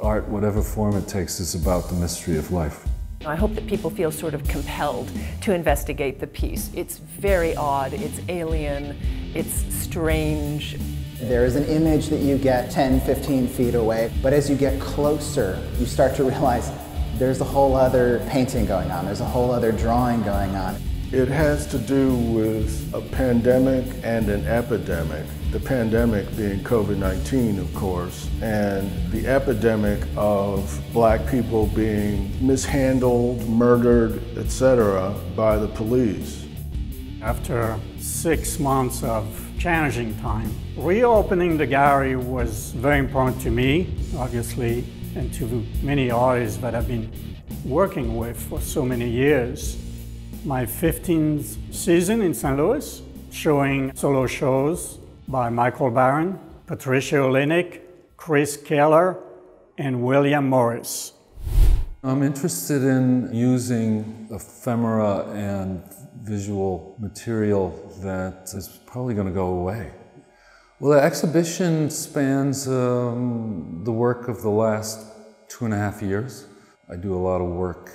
Art, whatever form it takes, is about the mystery of life. I hope that people feel sort of compelled to investigate the piece. It's very odd, it's alien, it's strange. There is an image that you get 10, 15 feet away, but as you get closer, you start to realize there's a whole other painting going on, there's a whole other drawing going on. It has to do with a pandemic and an epidemic. The pandemic being COVID-19, of course, and the epidemic of black people being mishandled, murdered, etc. by the police. After six months of challenging time, reopening the gallery was very important to me, obviously, and to many artists that I've been working with for so many years my 15th season in St. Louis, showing solo shows by Michael Byron, Patricia Olynyk, Chris Kahler, and William Morris. I'm interested in using ephemera and visual material that is probably going to go away. Well, the exhibition spans um, the work of the last two and a half years. I do a lot of work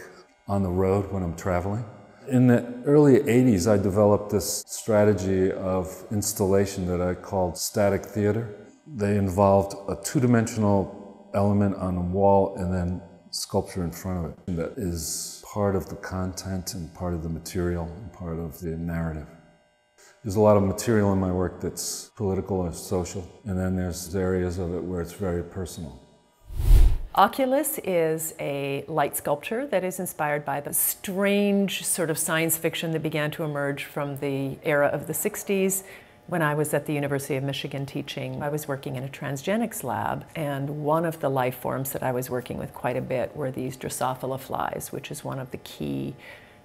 on the road when I'm traveling. In the early 80s, I developed this strategy of installation that I called static theater. They involved a two-dimensional element on a wall and then sculpture in front of it that is part of the content and part of the material and part of the narrative. There's a lot of material in my work that's political or social, and then there's areas of it where it's very personal. Oculus is a light sculpture that is inspired by the strange sort of science fiction that began to emerge from the era of the 60s. When I was at the University of Michigan teaching, I was working in a transgenics lab, and one of the life forms that I was working with quite a bit were these Drosophila flies, which is one of the key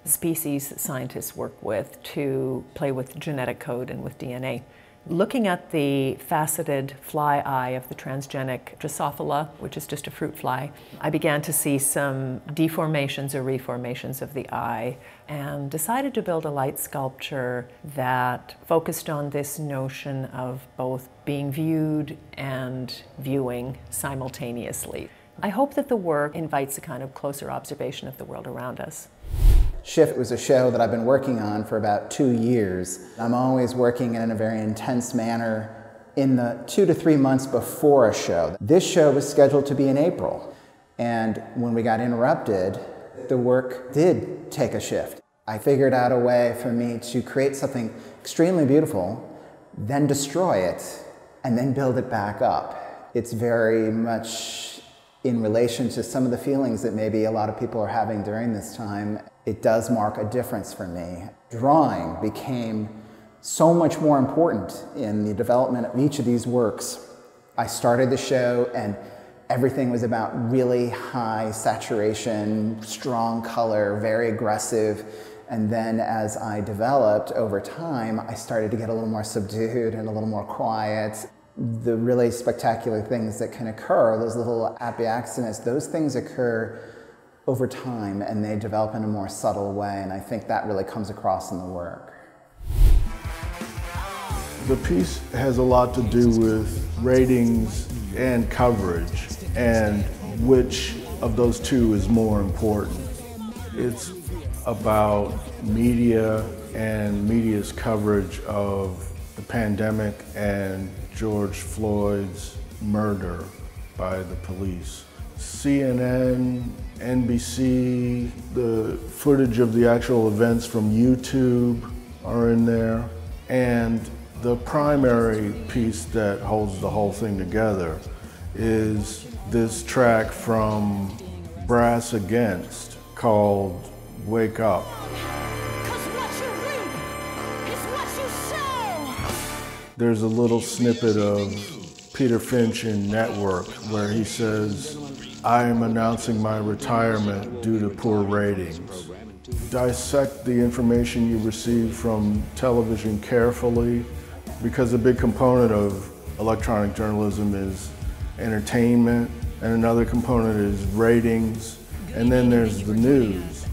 species that scientists work with to play with genetic code and with DNA. Looking at the faceted fly eye of the transgenic Drosophila, which is just a fruit fly, I began to see some deformations or reformations of the eye and decided to build a light sculpture that focused on this notion of both being viewed and viewing simultaneously. I hope that the work invites a kind of closer observation of the world around us. Shift was a show that I've been working on for about two years. I'm always working in a very intense manner in the two to three months before a show. This show was scheduled to be in April, and when we got interrupted, the work did take a shift. I figured out a way for me to create something extremely beautiful, then destroy it, and then build it back up. It's very much in relation to some of the feelings that maybe a lot of people are having during this time it does mark a difference for me. Drawing became so much more important in the development of each of these works. I started the show and everything was about really high saturation, strong color, very aggressive. And then as I developed over time, I started to get a little more subdued and a little more quiet. The really spectacular things that can occur, those little accidents, those things occur over time and they develop in a more subtle way and I think that really comes across in the work. The piece has a lot to do with ratings and coverage and which of those two is more important. It's about media and media's coverage of the pandemic and George Floyd's murder by the police. CNN, NBC, the footage of the actual events from YouTube are in there. And the primary piece that holds the whole thing together is this track from Brass Against called Wake Up. There's a little snippet of Peter Finch in Network where he says, I am announcing my retirement due to poor ratings. Dissect the information you receive from television carefully because a big component of electronic journalism is entertainment and another component is ratings and then there's the news.